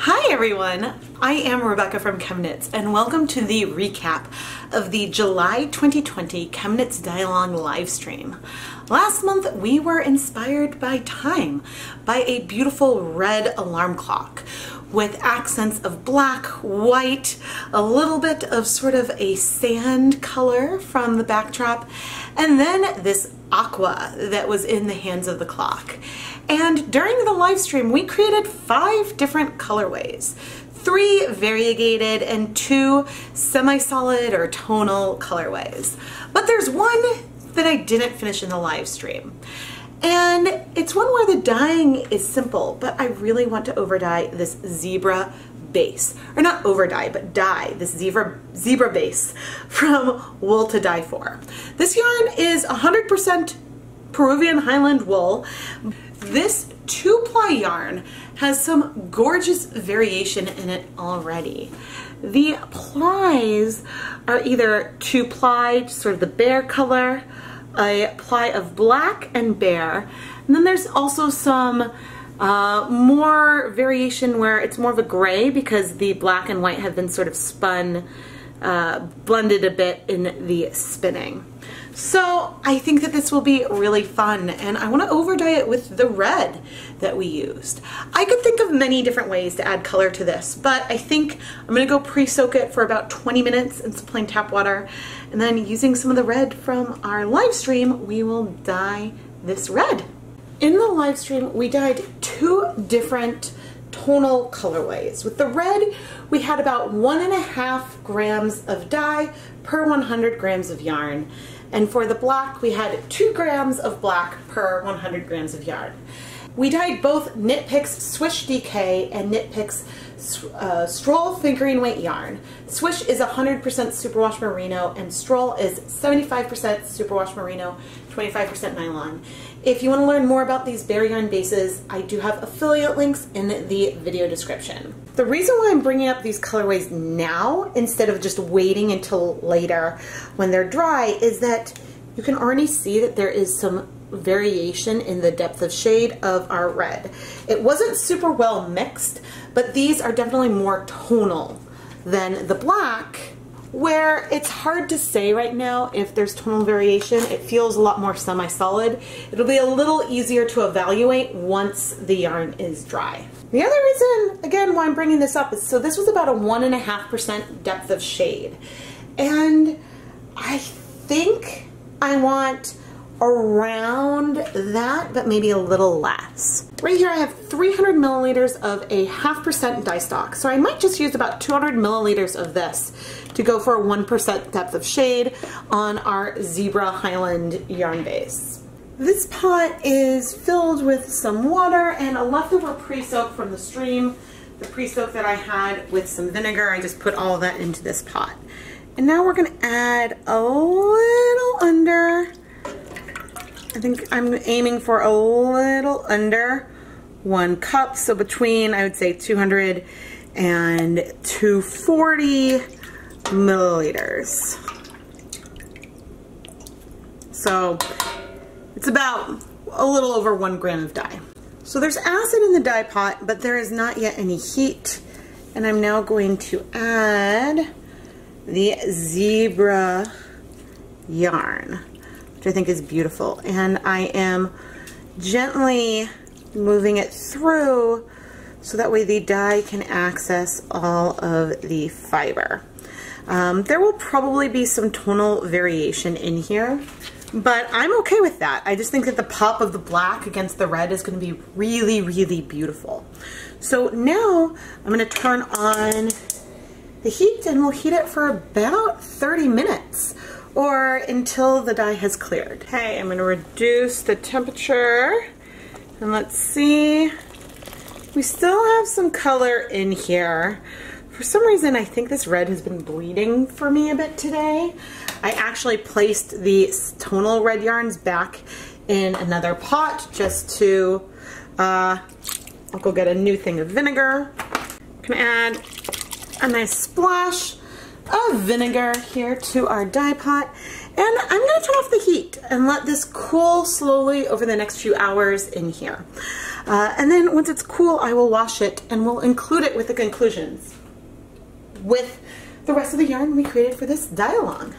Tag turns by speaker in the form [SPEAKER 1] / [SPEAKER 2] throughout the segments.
[SPEAKER 1] Hi everyone, I am Rebecca from ChemKnits and welcome to the recap of the July 2020 ChemKnits Dye-Along live stream. Last month we were inspired by time, by a beautiful red alarm clock with accents of black, white, a little bit of sort of a sand color from the backdrop, and then this aqua that was in the hands of the clock. And during the live stream, we created five different colorways three variegated and two semi-solid or tonal colorways. But there's one that I didn't finish in the live stream. And it's one where the dyeing is simple, but I really want to over dye this zebra base, or not over dye, but dye this zebra, zebra base from Wool2Dye4. This yarn is 100% Peruvian Highland wool. This two ply yarn has some gorgeous variation in it already. The plies are either two ply, sort of the bare color, a ply of black and bare, and then there's also some uh, more variation where it's more of a gray because the black and white have been sort of spun, uh, blended a bit in the spinning. So I think that this will be really fun and I want to over dye it with the red that we used. I could think of many different ways to add color to this, but I think I'm going to go pre-soak it for about 20 minutes in some plain tap water and then using some of the red from our live stream, we will dye this red. In the live stream, we dyed two different tonal colorways. With the red, we had about one and a half grams of dye per 100 grams of yarn. And for the black, we had two grams of black per 100 grams of yarn. We dyed both Knit Picks Swish DK and Knit Picks uh, Stroll Fingering Weight yarn. Swish is 100% superwash merino and Stroll is 75% superwash merino, 25% nylon. If you want to learn more about these bare yarn bases, I do have affiliate links in the video description. The reason why I'm bringing up these colorways now instead of just waiting until later when they're dry is that you can already see that there is some variation in the depth of shade of our red. It wasn't super well mixed, but these are definitely more tonal than the black, where it's hard to say right now if there's tonal variation. It feels a lot more semi-solid. It'll be a little easier to evaluate once the yarn is dry. The other reason, again, why I'm bringing this up is so this was about a one and a half percent depth of shade. And I think I want around that, but maybe a little less. Right here I have 300 milliliters of a half percent dye stock. So I might just use about 200 milliliters of this to go for a 1% depth of shade on our Zebra Highland yarn base. This pot is filled with some water and a leftover pre-soak from the stream. The pre-soak that I had with some vinegar, I just put all that into this pot. And now we're gonna add a little under I think I'm aiming for a little under one cup. So between, I would say 200 and 240 milliliters. So it's about a little over one gram of dye. So there's acid in the dye pot, but there is not yet any heat. And I'm now going to add the zebra yarn which I think is beautiful. And I am gently moving it through so that way the dye can access all of the fiber. Um, there will probably be some tonal variation in here, but I'm okay with that. I just think that the pop of the black against the red is going to be really, really beautiful. So now I'm going to turn on the heat and we'll heat it for about 30 minutes or until the dye has cleared. Okay, I'm gonna reduce the temperature and let's see. We still have some color in here. For some reason, I think this red has been bleeding for me a bit today. I actually placed the tonal red yarns back in another pot just to, uh, I'll go get a new thing of vinegar. Can add a nice splash of vinegar here to our dye pot. And I'm gonna turn off the heat and let this cool slowly over the next few hours in here. Uh, and then once it's cool, I will wash it and we'll include it with the conclusions with the rest of the yarn we created for this dye-along.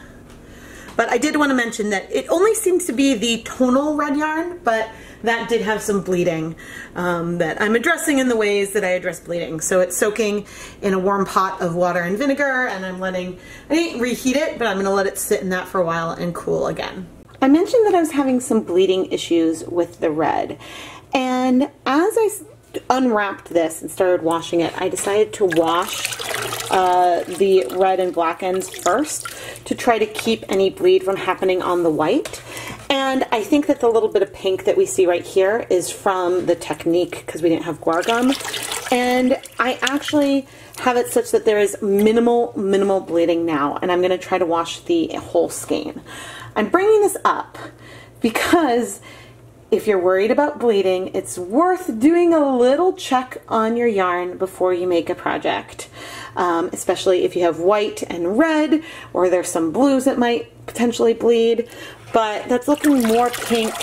[SPEAKER 1] But I did want to mention that it only seems to be the tonal red yarn, but that did have some bleeding um, that I'm addressing in the ways that I address bleeding. So it's soaking in a warm pot of water and vinegar and I'm letting, I didn't reheat it, but I'm gonna let it sit in that for a while and cool again. I mentioned that I was having some bleeding issues with the red. And as I unwrapped this and started washing it, I decided to wash uh, the red and black ends first to try to keep any bleed from happening on the white. And I think that the little bit of pink that we see right here is from the technique because we didn't have guar gum. And I actually have it such that there is minimal, minimal bleeding now. And I'm going to try to wash the whole skein. I'm bringing this up because if you're worried about bleeding, it's worth doing a little check on your yarn before you make a project, um, especially if you have white and red or there's some blues that might potentially bleed, but that's looking more pink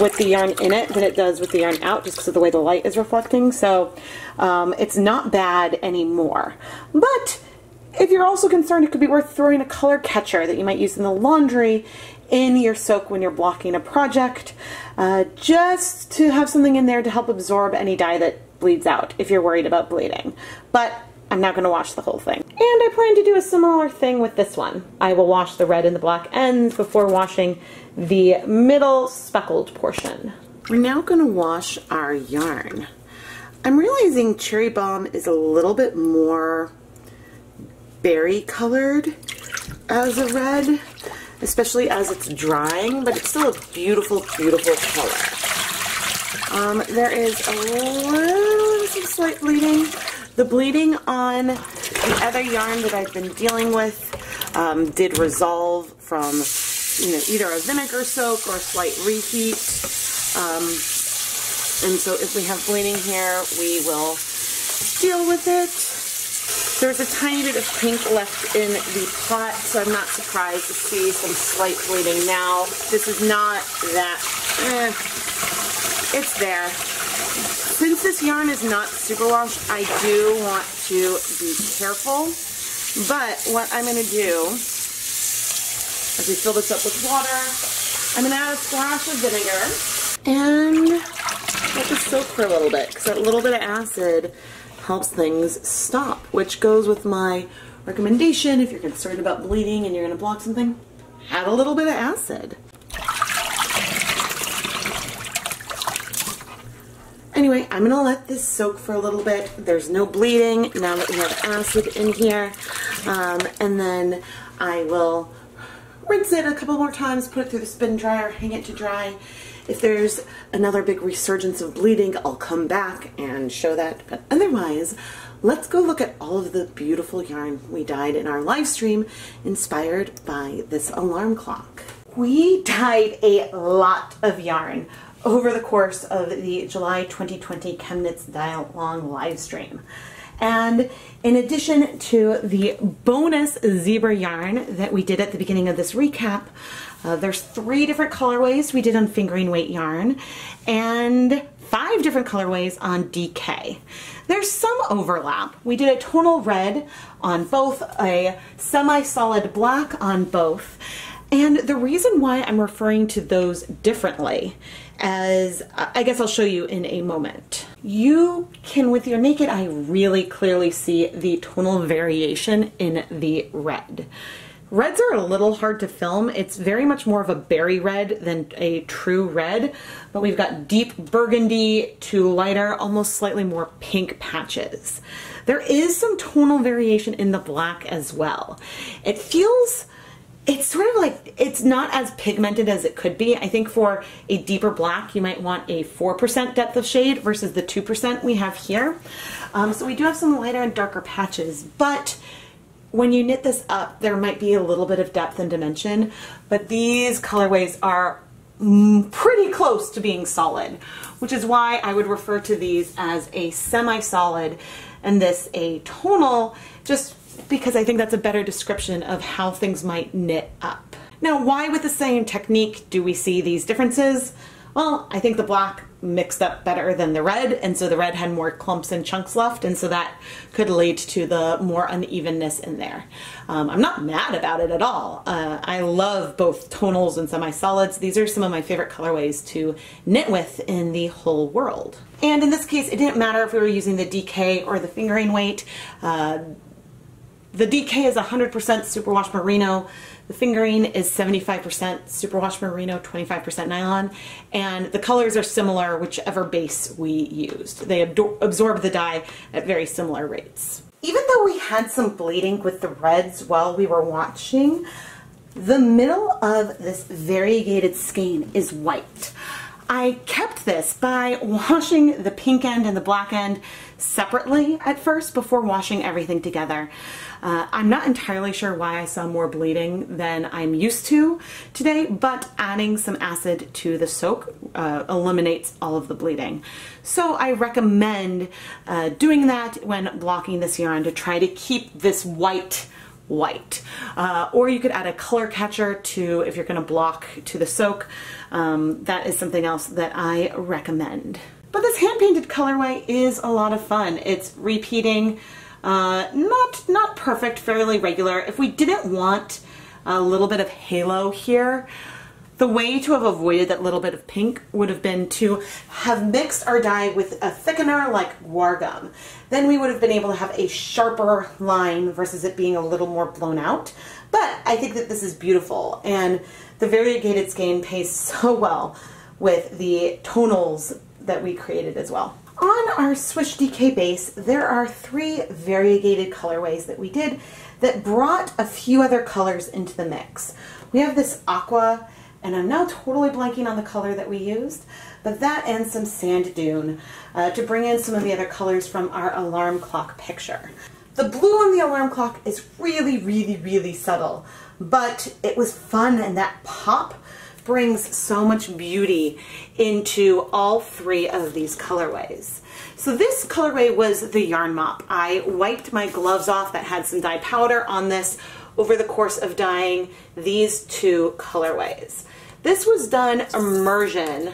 [SPEAKER 1] with the yarn in it than it does with the yarn out just because of the way the light is reflecting, so um, it's not bad anymore. But if you're also concerned, it could be worth throwing a color catcher that you might use in the laundry in your soak when you're blocking a project, uh, just to have something in there to help absorb any dye that bleeds out if you're worried about bleeding. But I'm not going to wash the whole thing. And I plan to do a similar thing with this one. I will wash the red and the black ends before washing the middle speckled portion. We're now going to wash our yarn. I'm realizing Cherry Bomb is a little bit more berry colored as a red especially as it's drying, but it's still a beautiful, beautiful color. Um, there is a little slight bleeding. The bleeding on the other yarn that I've been dealing with um, did resolve from you know either a vinegar soak or a slight reheat. Um, and so if we have bleeding here, we will deal with it. There's a tiny bit of pink left in the pot, so I'm not surprised to see some slight bleeding now. This is not that, eh, it's there. Since this yarn is not superwash, I do want to be careful. But what I'm going to do, as we fill this up with water, I'm going to add a splash of vinegar and let this soak for a little bit because that little bit of acid helps things stop, which goes with my recommendation if you're concerned about bleeding and you're going to block something, add a little bit of acid. Anyway, I'm to let this soak for a little bit. There's no bleeding now that we have acid in here. Um, and then I will rinse it a couple more times, put it through the spin dryer, hang it to dry, if there's another big resurgence of bleeding, I'll come back and show that. But otherwise, let's go look at all of the beautiful yarn we dyed in our live stream inspired by this alarm clock. We dyed a lot of yarn over the course of the July 2020 ChemKnits Dye Along live stream. And in addition to the bonus zebra yarn that we did at the beginning of this recap, uh, there's three different colorways we did on fingering weight yarn and five different colorways on DK. There's some overlap. We did a tonal red on both, a semi-solid black on both, and the reason why I'm referring to those differently as I guess I'll show you in a moment. You can, with your naked eye, really clearly see the tonal variation in the red. Reds are a little hard to film. It's very much more of a berry red than a true red, but we've got deep burgundy to lighter, almost slightly more pink patches. There is some tonal variation in the black as well. It feels it's sort of like it's not as pigmented as it could be. I think for a deeper black, you might want a 4% depth of shade versus the 2% we have here. Um, so we do have some lighter and darker patches, but when you knit this up, there might be a little bit of depth and dimension, but these colorways are pretty close to being solid, which is why I would refer to these as a semi-solid and this a tonal, just because I think that's a better description of how things might knit up. Now, why with the same technique do we see these differences? Well, I think the black mixed up better than the red, and so the red had more clumps and chunks left, and so that could lead to the more unevenness in there. Um, I'm not mad about it at all. Uh, I love both tonals and semi-solids. These are some of my favorite colorways to knit with in the whole world. And in this case, it didn't matter if we were using the DK or the fingering weight. Uh, the DK is 100% superwash merino. The fingering is 75% superwash merino, 25% nylon, and the colors are similar whichever base we used. They absorb the dye at very similar rates. Even though we had some bleeding with the reds while we were watching, the middle of this variegated skein is white. I kept this by washing the pink end and the black end separately at first before washing everything together. Uh, I'm not entirely sure why I saw more bleeding than I'm used to today, but adding some acid to the soak uh, eliminates all of the bleeding. So I recommend uh, doing that when blocking this yarn to try to keep this white white. Uh, or you could add a color catcher to if you're going to block to the soak. Um, that is something else that I recommend. But this hand painted colorway is a lot of fun. It's repeating, uh, not, not perfect, fairly regular. If we didn't want a little bit of halo here, the way to have avoided that little bit of pink would have been to have mixed our dye with a thickener like guar gum. Then we would have been able to have a sharper line versus it being a little more blown out. But I think that this is beautiful and the variegated skein pays so well with the tonals that we created as well. On our Swish DK base, there are three variegated colorways that we did that brought a few other colors into the mix. We have this aqua and I'm now totally blanking on the color that we used, but that and some sand dune uh, to bring in some of the other colors from our alarm clock picture. The blue on the alarm clock is really, really, really subtle, but it was fun and that pop brings so much beauty into all three of these colorways. So this colorway was the yarn mop. I wiped my gloves off that had some dye powder on this over the course of dyeing these two colorways. This was done immersion,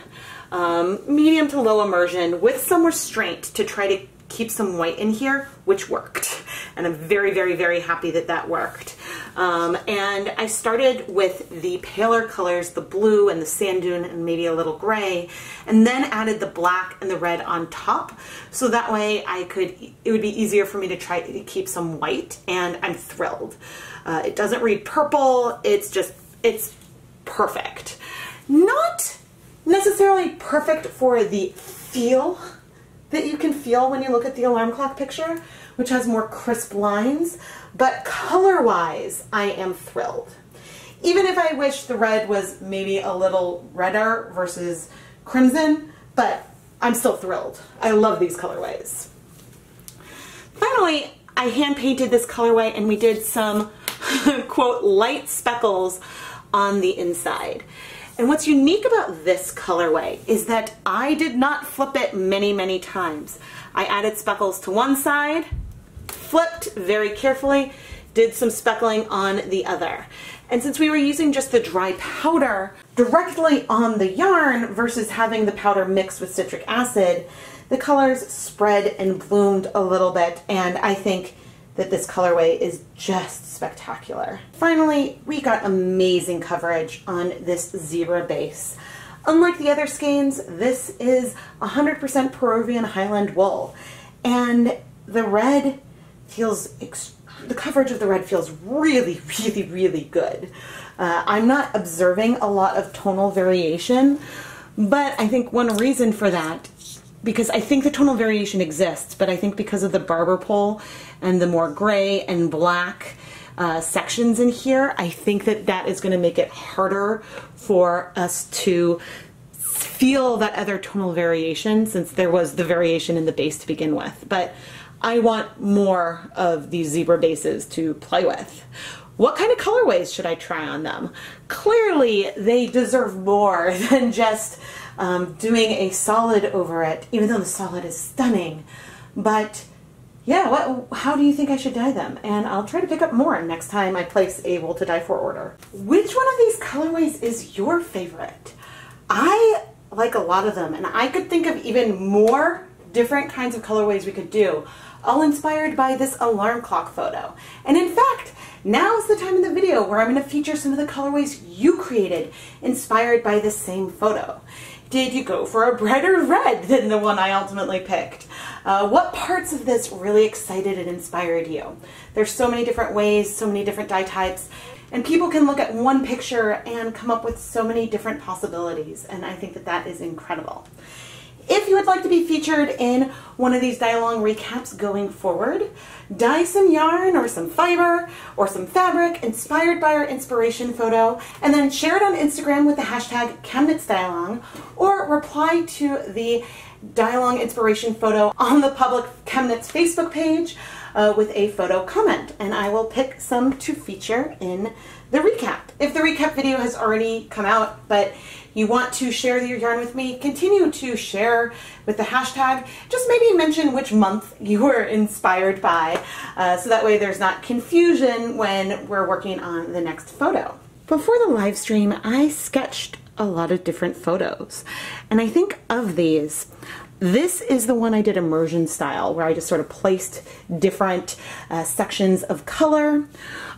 [SPEAKER 1] um, medium to low immersion with some restraint to try to keep some white in here, which worked. And I'm very, very, very happy that that worked. Um, and I started with the paler colors, the blue and the sand dune and maybe a little gray, and then added the black and the red on top. So that way I could, it would be easier for me to try to keep some white and I'm thrilled. Uh, it doesn't read purple, it's just, it's perfect. Not necessarily perfect for the feel that you can feel when you look at the alarm clock picture, which has more crisp lines, but color-wise, I am thrilled. Even if I wish the red was maybe a little redder versus crimson, but I'm still thrilled. I love these colorways. Finally, I hand painted this colorway and we did some, quote, light speckles on the inside. And what's unique about this colorway is that I did not flip it many, many times. I added speckles to one side, flipped very carefully, did some speckling on the other. And since we were using just the dry powder directly on the yarn versus having the powder mixed with citric acid, the colors spread and bloomed a little bit and I think that this colorway is just spectacular. Finally, we got amazing coverage on this zebra base. Unlike the other skeins, this is 100% Peruvian Highland wool. And the red feels, the coverage of the red feels really, really, really good. Uh, I'm not observing a lot of tonal variation, but I think one reason for that because I think the tonal variation exists, but I think because of the barber pole and the more gray and black uh, sections in here, I think that that is going to make it harder for us to feel that other tonal variation since there was the variation in the base to begin with. But I want more of these zebra bases to play with. What kind of colorways should I try on them? Clearly, they deserve more than just um, doing a solid over it, even though the solid is stunning. But yeah, what, how do you think I should dye them? And I'll try to pick up more next time I place a Wool2Dye4 order. Which one of these colorways is your favorite? I like a lot of them, and I could think of even more different kinds of colorways we could do, all inspired by this alarm clock photo. And in fact, now is the time in the video where I'm going to feature some of the colorways you created inspired by this same photo. Did you go for a brighter red than the one I ultimately picked? Uh, what parts of this really excited and inspired you? There's so many different ways, so many different dye types, and people can look at one picture and come up with so many different possibilities, and I think that that is incredible. If you would like to be featured in one of these dye-along recaps going forward, dye some yarn or some fiber or some fabric inspired by our inspiration photo and then share it on Instagram with the hashtag ChemKnitsDyeAlong or reply to the dye-along inspiration photo on the public ChemKnits Facebook page uh, with a photo comment and I will pick some to feature in the recap. If the recap video has already come out but you want to share your yarn with me, continue to share with the hashtag. Just maybe mention which month you were inspired by uh, so that way there's not confusion when we're working on the next photo. Before the live stream, I sketched a lot of different photos. And I think of these, this is the one I did immersion style, where I just sort of placed different uh, sections of color.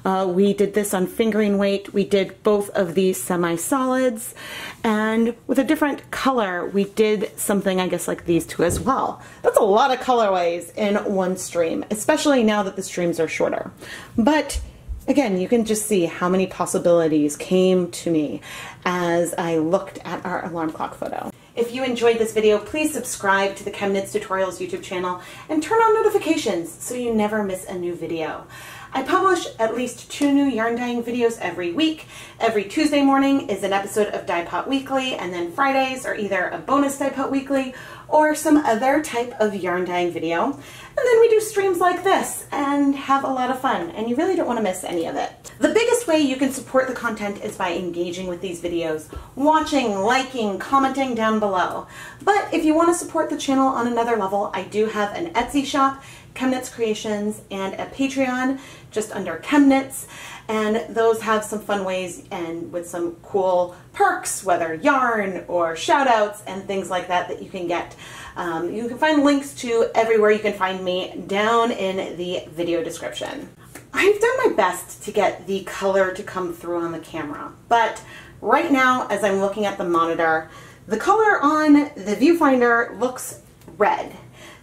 [SPEAKER 1] Uh, we did this on fingering weight. We did both of these semi-solids. And with a different color, we did something, I guess, like these two as well. That's a lot of colorways in one stream, especially now that the streams are shorter. But again, you can just see how many possibilities came to me as I looked at our alarm clock photo. If you enjoyed this video, please subscribe to the ChemKnits Tutorials YouTube channel and turn on notifications so you never miss a new video. I publish at least two new yarn dyeing videos every week. Every Tuesday morning is an episode of Dye Pot Weekly, and then Fridays are either a bonus Dye Pot Weekly or some other type of yarn dyeing video. And then we do streams like this and have a lot of fun, and you really don't want to miss any of it. The biggest way you can support the content is by engaging with these videos, watching, liking, commenting down below. But if you want to support the channel on another level, I do have an Etsy shop ChemKnits Creations and a Patreon just under ChemKnits. and those have some fun ways and with some cool perks, whether yarn or shout outs and things like that that you can get. Um, you can find links to everywhere you can find me down in the video description. I've done my best to get the color to come through on the camera, but right now as I'm looking at the monitor, the color on the viewfinder looks red.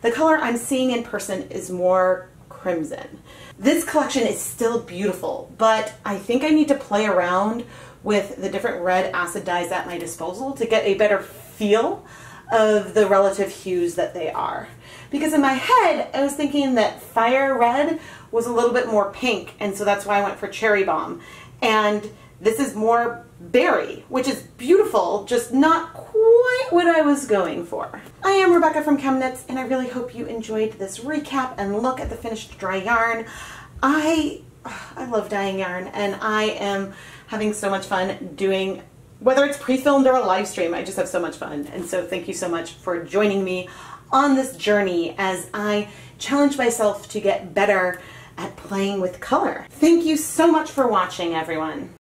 [SPEAKER 1] The color I'm seeing in person is more crimson. This collection is still beautiful, but I think I need to play around with the different red acid dyes at my disposal to get a better feel of the relative hues that they are. Because in my head, I was thinking that fire red was a little bit more pink, and so that's why I went for cherry bomb. And this is more berry, which is beautiful, just not quite what I was going for. I am Rebecca from ChemKnits, and I really hope you enjoyed this recap and look at the finished dry yarn. I, I love dyeing yarn, and I am having so much fun doing whether it's pre-filmed or a live stream, I just have so much fun. And so thank you so much for joining me on this journey as I challenge myself to get better at playing with color. Thank you so much for watching, everyone.